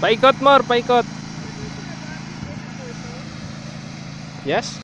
Paikot more, paikot. Yes?